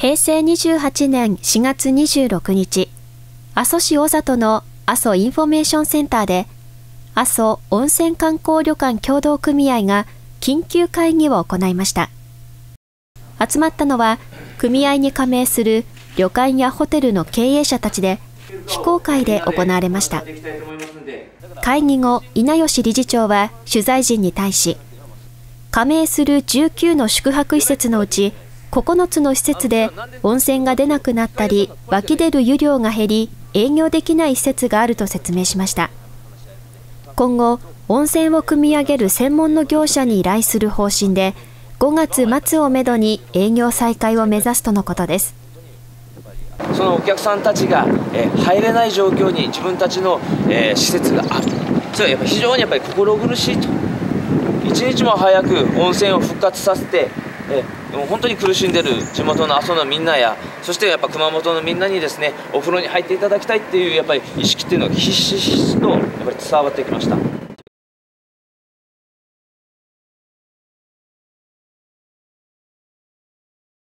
平成28年4月26日、阿蘇市小里の阿蘇インフォメーションセンターで、阿蘇温泉観光旅館協同組合が緊急会議を行いました。集まったのは、組合に加盟する旅館やホテルの経営者たちで、非公開で行われました。会議後、稲吉理事長は取材陣に対し、加盟する19の宿泊施設のうち、9つの施設で温泉が出なくなったり、湧き出る湯量が減り、営業できない施設があると説明しました。今後、温泉を汲み上げる専門の業者に依頼する方針で、5月末をめどに営業再開を目指すとのことです。そのお客さんたちが、え、入れない状況に自分たちの、え、施設があるそれはやっぱ非常にやっぱり心苦しいと一日も早く温泉を復活させてえも本当に苦しんでる地元の阿蘇のみんなやそしてやっぱ熊本のみんなにですねお風呂に入っていただきたいっていうやっぱり意識っていうのがひしひしとやっぱり伝わってきました。